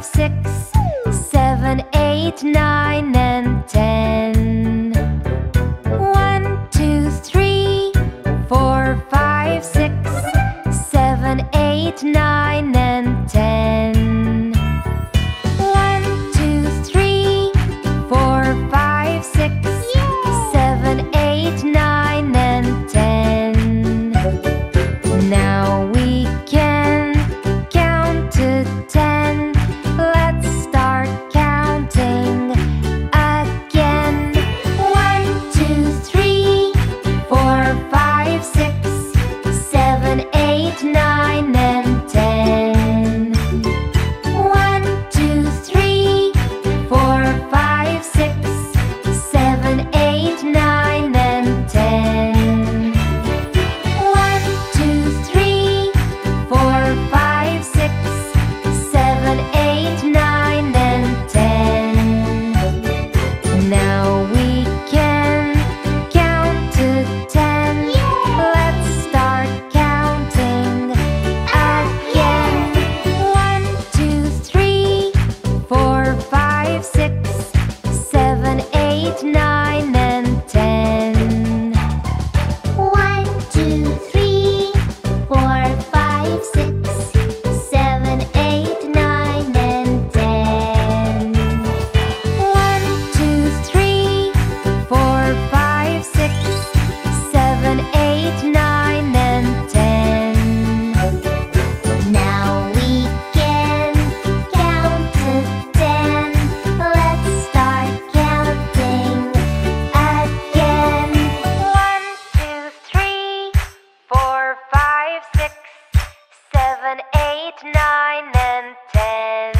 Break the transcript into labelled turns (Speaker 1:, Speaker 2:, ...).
Speaker 1: five, six, seven, eight, nine, and ten. One, two, three, four, five, six, seven, eight, nine, and ten. One, two, three, four, five, six, seven, eight, nine, and ten. Now eight, nine, and ten.